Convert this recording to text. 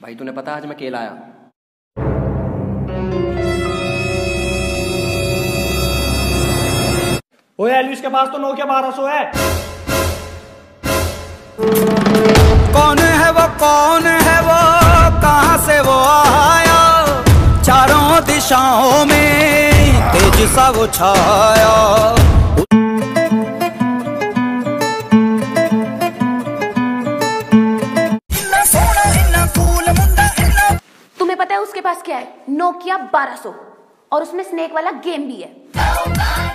भाई तूने पता आज मैं केला आया? ओए एलविस के पास तो नोकिया बारह सौ है। कौन है वो कौन है वो कहाँ से वो आया? चारों दिशाओं में तेज सा वो छाया। पता है उसके पास क्या है? नोकिया 1200 और उसमें स्नेक वाला गेम भी है।